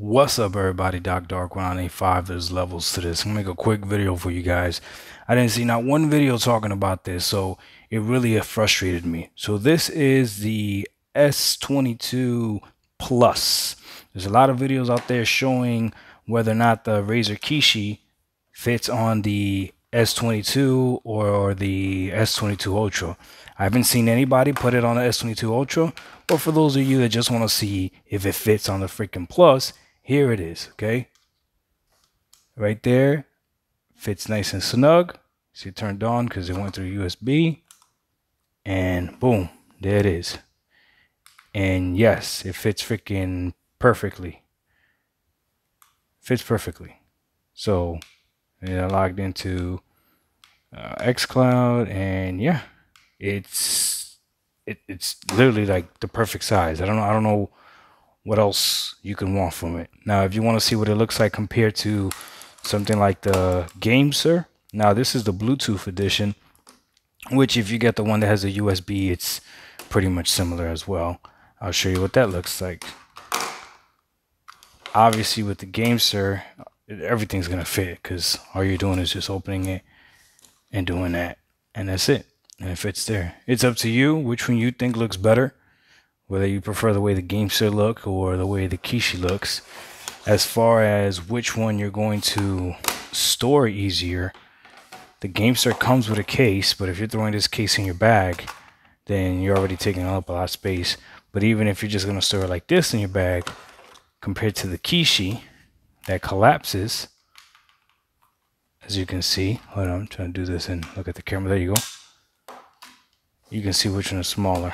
What's up everybody, Doc Dark 1985. There's levels to this. I'm gonna make a quick video for you guys. I didn't see not one video talking about this, so it really frustrated me. So this is the S22 Plus. There's a lot of videos out there showing whether or not the Razer Kishi fits on the S22 or the S22 Ultra. I haven't seen anybody put it on the S22 Ultra, but for those of you that just want to see if it fits on the freaking Plus, here it is, okay? Right there, fits nice and snug. See it turned on because it went through USB. And boom, there it is. And yes, it fits freaking perfectly. Fits perfectly. So, yeah, logged into uh, xCloud and yeah, it's it, it's literally like the perfect size. I don't know. I don't know what else you can want from it. Now, if you want to see what it looks like compared to something like the GameSir, now this is the Bluetooth edition, which if you get the one that has a USB, it's pretty much similar as well. I'll show you what that looks like. Obviously, with the GameSir, everything's going to fit because all you're doing is just opening it and doing that. And that's it. And it fits there. It's up to you which one you think looks better whether you prefer the way the GameSir look or the way the Kishi looks. As far as which one you're going to store easier, the GameSir comes with a case, but if you're throwing this case in your bag, then you're already taking up a lot of space. But even if you're just going to store it like this in your bag, compared to the Kishi that collapses, as you can see, hold on, I'm trying to do this and look at the camera. There you go. You can see which one is smaller.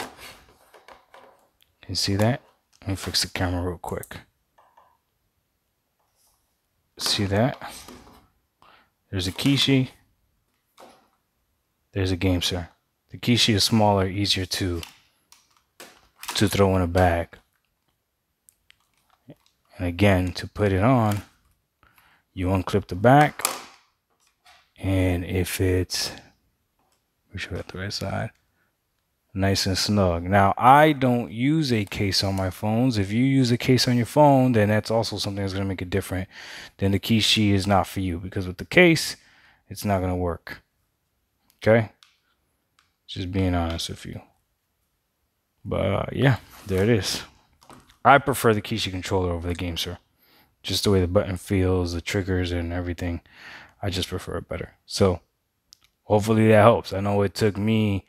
You see that? Let me fix the camera real quick. See that? There's a Kishi. There's a GameSir. The Kishi is smaller, easier to to throw in a bag. And again, to put it on, you unclip the back. And if it's, we should have the right side nice and snug. Now, I don't use a case on my phones. If you use a case on your phone, then that's also something that's going to make it different. Then the Kishi is not for you because with the case, it's not going to work. Okay? Just being honest with you. But uh, yeah, there it is. I prefer the Kishi controller over the GameSir. Just the way the button feels, the triggers, and everything. I just prefer it better. So, hopefully that helps. I know it took me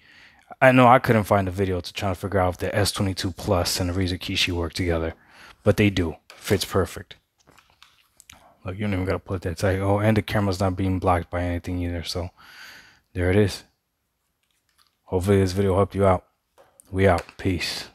I know I couldn't find a video to try to figure out if the S22 Plus and the Razer Kishi work together, but they do. Fits perfect. Look, you don't even gotta put that tight. Oh, and the camera's not being blocked by anything either. So there it is. Hopefully this video helped you out. We out. Peace.